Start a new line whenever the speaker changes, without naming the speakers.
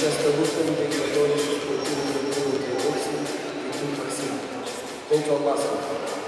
această luptă învechitoare și sportivă de Dumnezeu de Roxy, de timp Maxim. Pentru albastru.